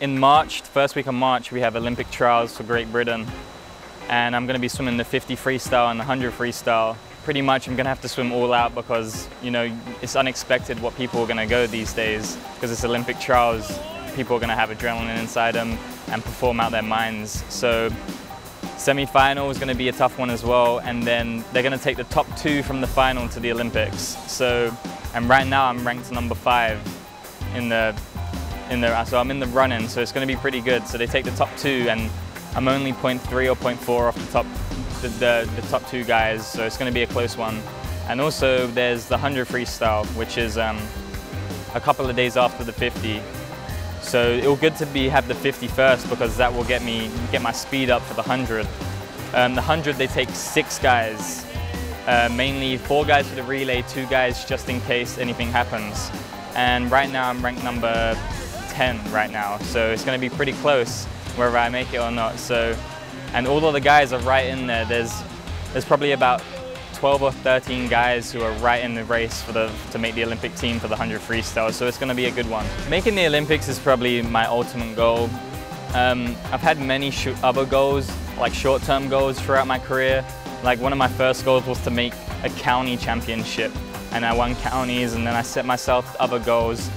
in March, first week of March, we have Olympic trials for Great Britain. And I'm gonna be swimming the 50 freestyle and the 100 freestyle. Pretty much I'm gonna have to swim all out because, you know, it's unexpected what people are gonna go these days. Because it's Olympic trials, people are gonna have adrenaline inside them and perform out their minds. So semi-final is going to be a tough one as well and then they're going to take the top two from the final to the Olympics so and right now I'm ranked number five in the in the so I'm in the running so it's going to be pretty good so they take the top two and I'm only 0.3 or 0.4 off the top the, the, the top two guys so it's going to be a close one and also there's the 100 freestyle which is um, a couple of days after the 50 so it will good to be have the 50 first because that will get me get my speed up for the 100. Um, the 100 they take six guys, uh, mainly four guys for the relay, two guys just in case anything happens. And right now I'm ranked number 10 right now, so it's going to be pretty close whether I make it or not. So, and all of the guys are right in there. There's there's probably about 12 or 13 guys who are right in the race for the, to make the Olympic team for the 100 freestyle, so it's going to be a good one. Making the Olympics is probably my ultimate goal. Um, I've had many other goals, like short-term goals throughout my career. Like one of my first goals was to make a county championship, and I won counties, and then I set myself other goals.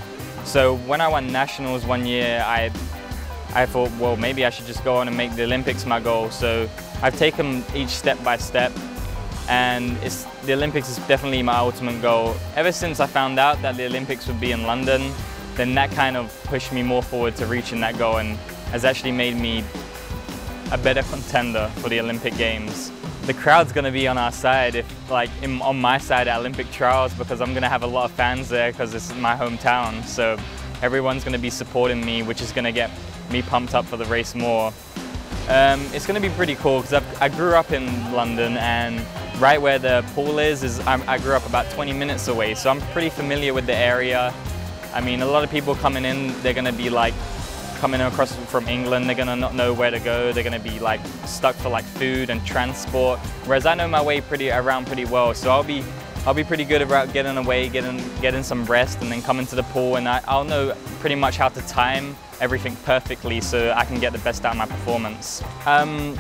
So when I won nationals one year, I I thought, well, maybe I should just go on and make the Olympics my goal. So I've taken each step by step and the Olympics is definitely my ultimate goal. Ever since I found out that the Olympics would be in London, then that kind of pushed me more forward to reaching that goal and has actually made me a better contender for the Olympic Games. The crowd's going to be on our side, if like in, on my side at Olympic trials because I'm going to have a lot of fans there because this is my hometown. So everyone's going to be supporting me, which is going to get me pumped up for the race more. Um, it's going to be pretty cool because I grew up in London and right where the pool is, is I, grew up about 20 minutes away, so I'm pretty familiar with the area. I mean, a lot of people coming in, they're going to be like coming across from England, they're to not know where to go, they're to be like stuck for like food and transport, whereas I know my way pretty around pretty well, so I'll be I'll be pretty good about getting away, getting getting some rest, and then coming to the pool, and I, I'll know pretty much how to time everything perfectly so I can get the best out of my performance. Um,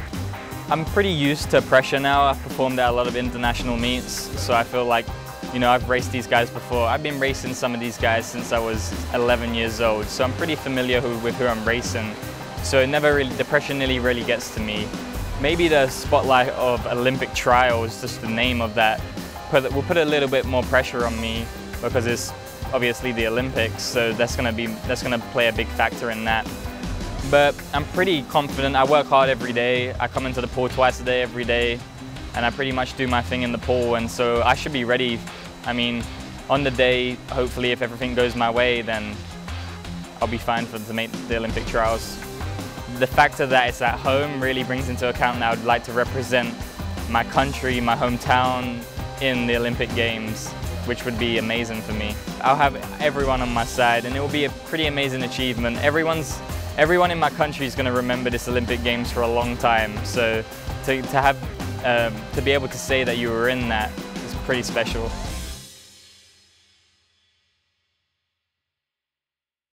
I'm pretty used to pressure now. I've performed at a lot of international meets, so I feel like, you know, I've raced these guys before. I've been racing some of these guys since I was 11 years old, so I'm pretty familiar who, with who I'm racing. So it never really, the pressure nearly really gets to me. Maybe the spotlight of Olympic trials, just the name of that, put, will put a little bit more pressure on me because it's obviously the Olympics, so that's gonna be that's gonna play a big factor in that. But I'm pretty confident. I work hard every day. I come into the pool twice a day, every day, and I pretty much do my thing in the pool. And so I should be ready. I mean, on the day, hopefully, if everything goes my way, then I'll be fine for make the Olympic trials. The factor that it's at home really brings into account that I would like to represent my country, my hometown in the Olympic Games, which would be amazing for me. I'll have everyone on my side and it will be a pretty amazing achievement. Everyone's everyone in my country is going to remember this Olympic Games for a long time. So to, to have, um, to be able to say that you were in that is pretty special.